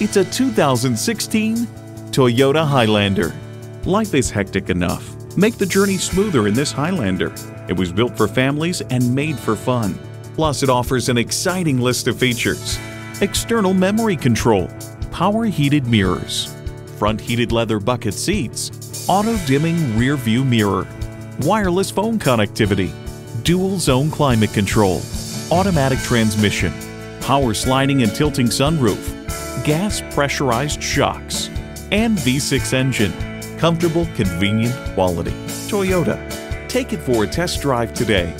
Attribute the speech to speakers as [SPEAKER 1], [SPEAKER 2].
[SPEAKER 1] It's a 2016 Toyota Highlander. Life is hectic enough. Make the journey smoother in this Highlander. It was built for families and made for fun. Plus, it offers an exciting list of features external memory control, power heated mirrors, front heated leather bucket seats, auto dimming rear view mirror, wireless phone connectivity, dual zone climate control, automatic transmission, power sliding and tilting sunroof, gas pressurized shocks, and V6 engine. Comfortable, convenient quality. Toyota. Take it for a test drive today.